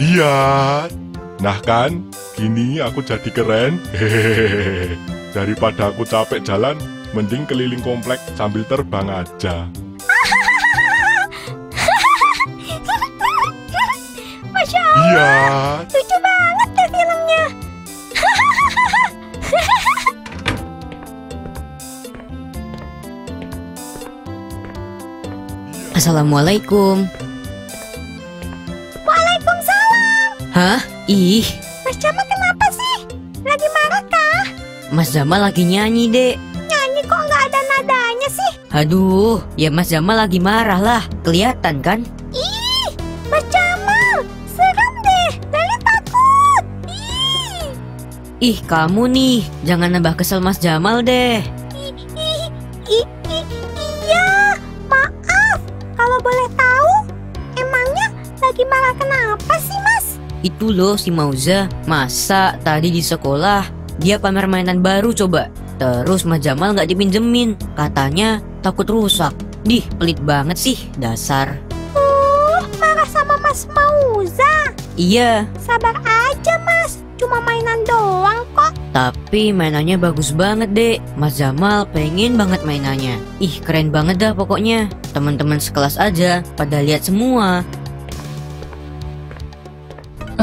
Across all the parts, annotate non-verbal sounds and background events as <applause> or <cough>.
Iya. Nah kan, gini aku jadi keren. Hehehe. Daripada aku capek jalan, mending keliling komplek sambil terbang aja. Masya Allah, Iya. lucu banget filmnya. Assalamualaikum. Hah? Ih, Mas Jamal kenapa sih? Lagi marah kah? Mas Jamal lagi nyanyi, Dek. Nyanyi kok nggak ada nadanya sih? Aduh, ya Mas Jamal lagi marah lah. Kelihatan kan? Ih, Mas Jamal, serem deh. Leli takut. Ih, Ih, kamu nih, jangan nambah kesel Mas Jamal deh. iya. Maaf, kalau boleh tahu, emangnya lagi marah kenapa sih, Mas? Itu loh si Mauza, masa tadi di sekolah dia pamer mainan baru coba. Terus Mas Jamal nggak dipinjemin, katanya takut rusak. Dih, pelit banget sih, dasar. Uh, marah sama Mas Mauza. Iya, Sabar aja, Mas. Cuma mainan doang kok. tapi mainannya bagus banget dek. Mas Jamal pengen banget mainannya. Ih, keren banget dah pokoknya. Teman-teman sekelas aja pada lihat semua.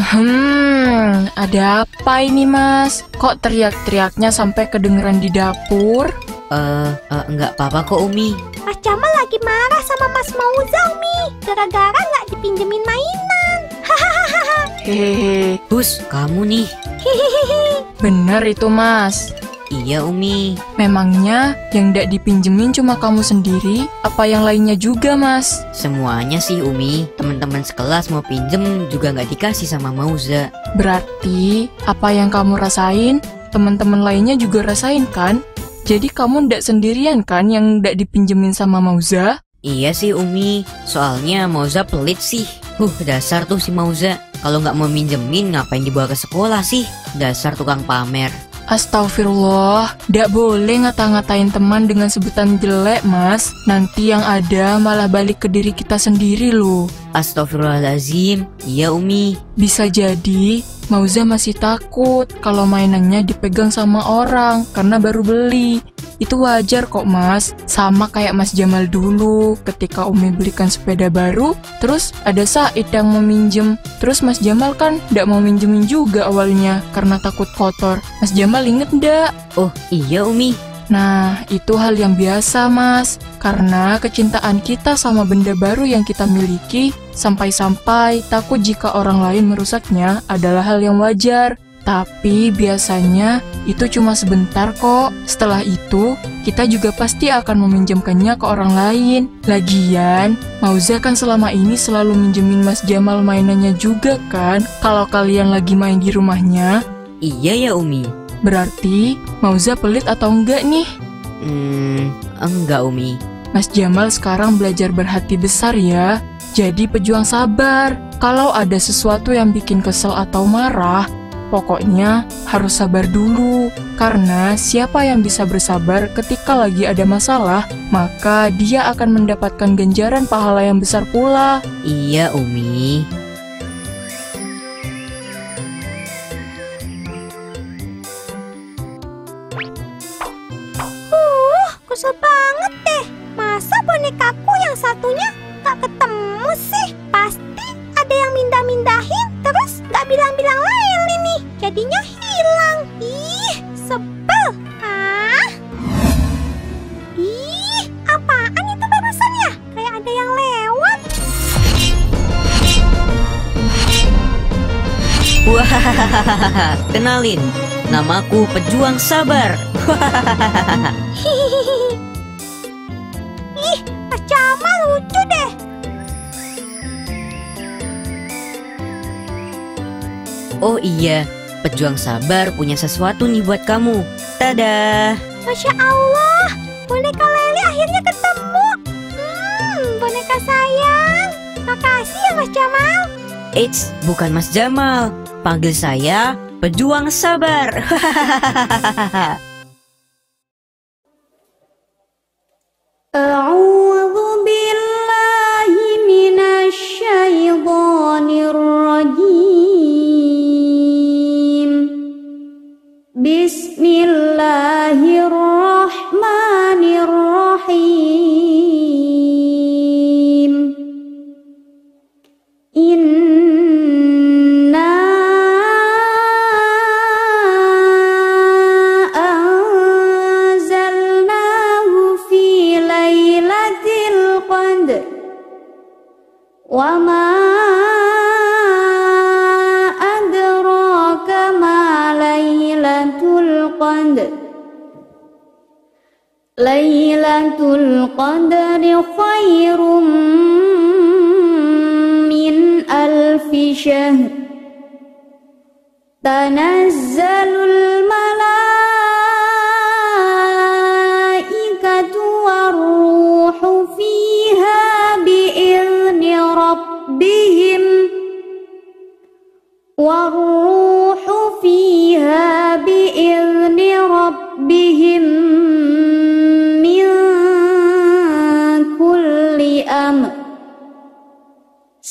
Hmm, ada apa ini mas? Kok teriak-teriaknya sampai kedengeran di dapur? Eh, eh, nggak apa-apa kok Umi. Mas Jamal lagi marah sama Mas Mauza, Umi. Gara-gara nggak dipinjemin mainan. Hahaha. Hehehe, Hus, kamu nih. Hihihi. bener itu mas. Iya Umi. Memangnya yang ndak dipinjemin cuma kamu sendiri? Apa yang lainnya juga mas? Semuanya sih Umi. Teman-teman sekelas mau pinjem juga nggak dikasih sama Mauza. Berarti apa yang kamu rasain, teman-teman lainnya juga rasain kan? Jadi kamu ndak sendirian kan yang ndak dipinjemin sama Mauza? Iya sih Umi. Soalnya Mauza pelit sih. Huh, dasar tuh si Mauza. Kalau nggak mau minjemin ngapain dibawa ke sekolah sih? Dasar tukang pamer. Astagfirullah, ndak boleh ngata-ngatain teman dengan sebutan jelek, Mas. Nanti yang ada malah balik ke diri kita sendiri loh. Astagfirullahalazim. Iya Umi. Bisa jadi Mauza masih takut kalau mainannya dipegang sama orang karena baru beli. Itu wajar kok mas, sama kayak mas Jamal dulu ketika Umi belikan sepeda baru, terus ada Said yang mau minjem, terus mas Jamal kan ndak mau minjemin juga awalnya karena takut kotor. Mas Jamal inget ndak? Oh iya Umi. Nah, itu hal yang biasa, Mas. Karena kecintaan kita sama benda baru yang kita miliki, sampai-sampai takut jika orang lain merusaknya adalah hal yang wajar. Tapi biasanya itu cuma sebentar kok. Setelah itu, kita juga pasti akan meminjamkannya ke orang lain. Lagian, Mauza kan selama ini selalu minjemin Mas Jamal mainannya juga kan? Kalau kalian lagi main di rumahnya, Iya ya Umi. berarti Mauza pelit atau enggak nih? Hmm, enggak Umi. Mas Jamal sekarang belajar berhati besar ya. Jadi pejuang sabar. Kalau ada sesuatu yang bikin kesel atau marah, pokoknya harus sabar dulu. Karena siapa yang bisa bersabar ketika lagi ada masalah, maka dia akan mendapatkan ganjaran pahala yang besar pula. Iya Umi. Jadinya hilang. Ih, sebel. Ah. Ih, apaan itu barusan ya? Kayak ada yang lewat. Wah, <laughs> kenalin. Namaku Pejuang Sabar. <laughs> Ih, Mas Jamal lucu deh. Oh iya, pejuang sabar punya sesuatu nih buat kamu. Tada! Masya Allah, boneka Leli akhirnya ketemu. Hmm, boneka sayang. Makasih ya Mas Jamal. Eits, bukan Mas Jamal. Panggil saya pejuang sabar. <laughs> Hahaha. بسم الله الرحمن الرحيم. إنا أنزلناه في ليلة القدر. وما ليلة القدر خير من ألف شهر. تنزل الملائكة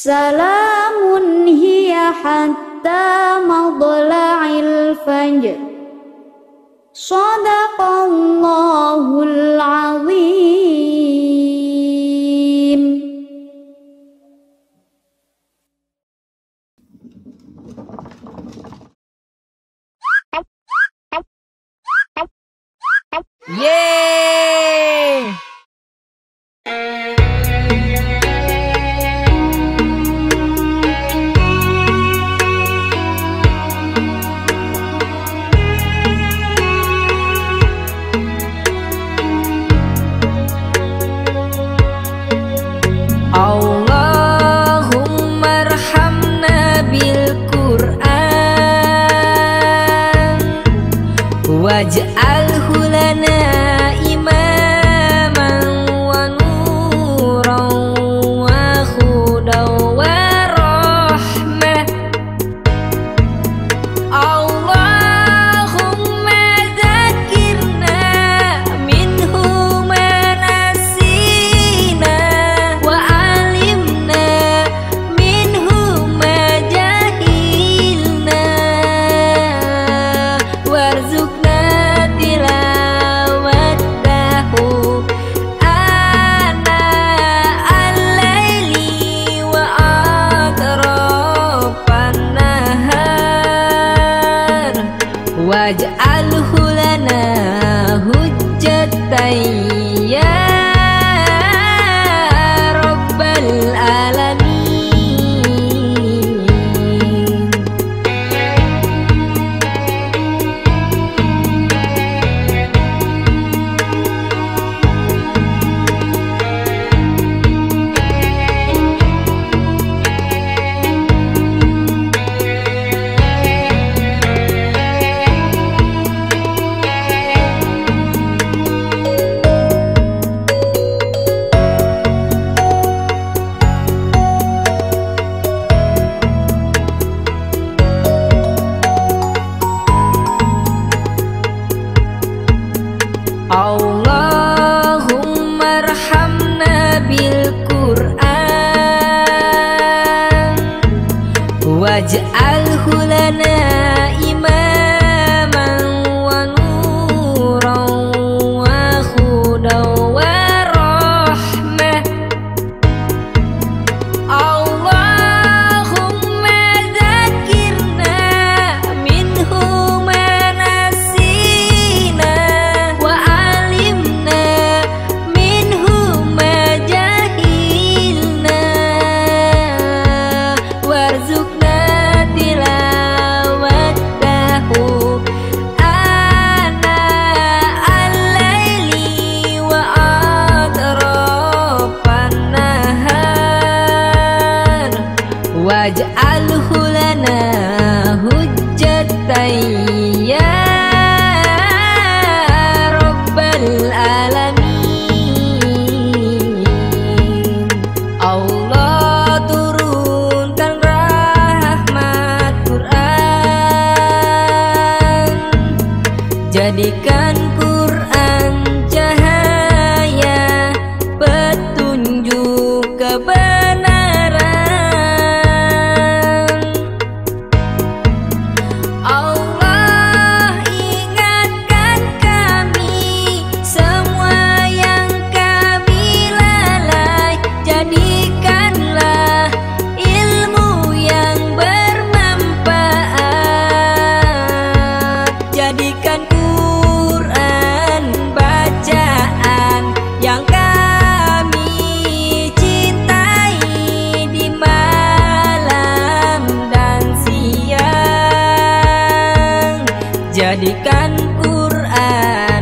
سلام هي حتى مضلع الفجر. صدق الله hulana hujjatayya 哎 Quran